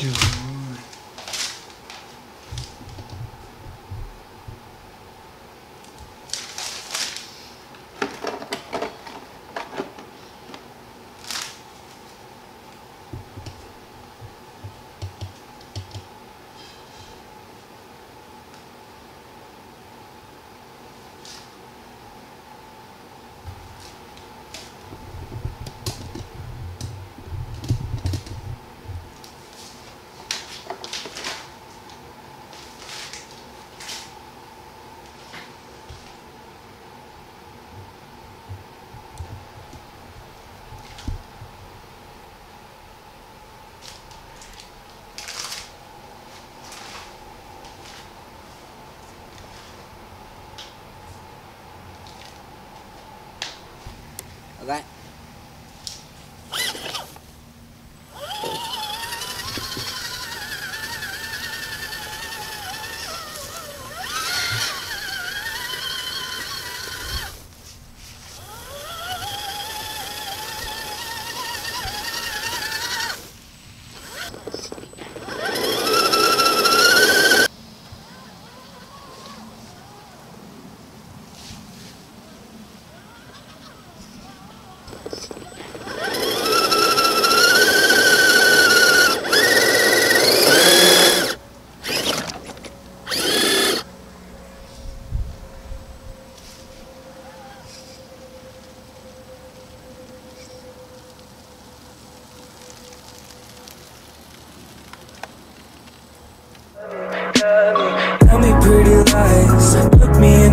ดู Okay. Tell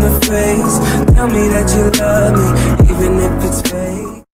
the face. Tell me that you love me,